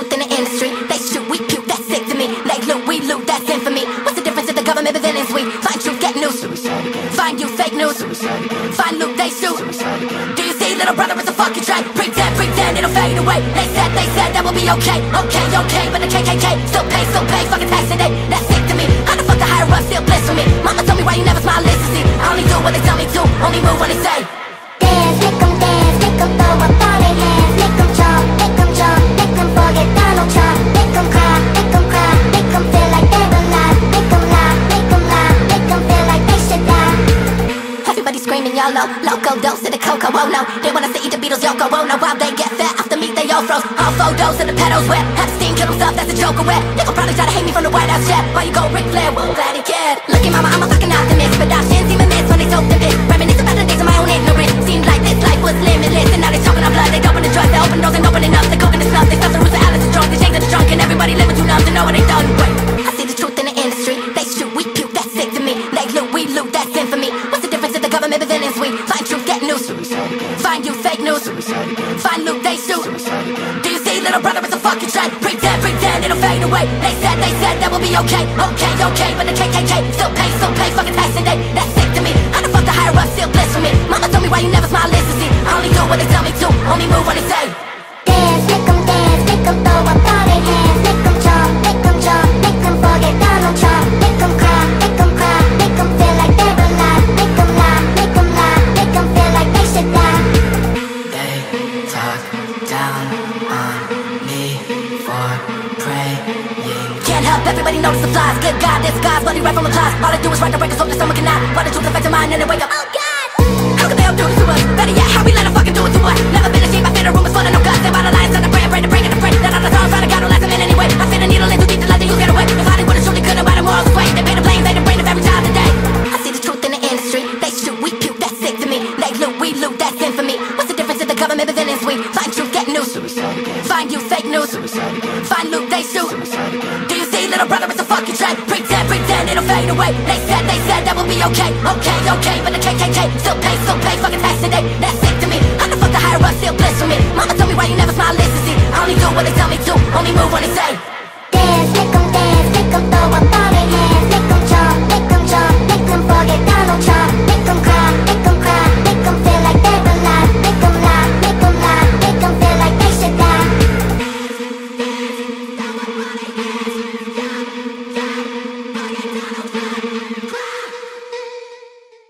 industry. They shoot, we puke, that's sick to me. They loot, we loot, that's infamy. What's the difference if the government but villains we find truth, get news. Find you fake news. Find loot, they shoot. Do you see, little brother, it's a fucking track. Pretend, pretend, it'll fade away. They said, they said that will be okay, okay, okay. But the KKK still pay, still pay, fucking tax today. That's sick to me. How the fuck the higher up still bliss for me? Everybody screaming YOLO, loco dose to the cocoa, oh no They to eat the Beatles, Yoko, oh no While they get fat off the meat, they all froze. All photos of the pedals wet. Epstein killed himself, that's a joke away They gon' probably try to hate me from the White House jet Why you go Ric Flair, well glad he cared. Look at my mama, I'm a away They said, they said that we'll be okay Okay, okay, but the KKK Still pay, still pay, fucking tax today That's sick to me. How the fuck the higher up still bliss for me? Mama told me why you never smile, listen, see. I only do what they tell me to Only move when they say. Dance, make 'em dance, make 'em throw up all their hands. Make 'em jump, make 'em jump, make 'em forget Donald Trump. Make 'em cry, make 'em cry, make 'em feel like they're alive. Make 'em laugh, make 'em laugh, make 'em feel like they should die. They talk down on me for praying. Can't everybody notice the flies. Good God, this guy's bloody right from the class All I do is write the records, hope that someone can not Why the truth affect your mind and then wake up? Oh God! How could they all do this to us? Better yet, how we let them fucking do it to us? Never been ashamed, I fit a room is full of no guts. They bought a lion, son of brand, brand, brand, and brand That on the throne, trying to God, don't last a minute anyway. I fit a needle in too deep to let the youth get away. If Hollywood is truly good, nobody morals sway They pay the blame, they the brain of every child today. I see the truth in the industry. They shoot, we puke, that's sick to me. They loot, we loot, that's infamy. What's the difference if the government but villains we Find truth, get news. Find you fake news. Find loot, they shoot. Do you see, little brother, is a fucking trend Pretend, pretend, it'll fade away. They said, they said that will be okay. Okay, okay, but the KKK Still pay, still pay, fucking tax today That's sick to me. How the fuck the higher up still bliss for me? Mama told me why you never smile, listen, see. I only do what they tell me to. Only move when they say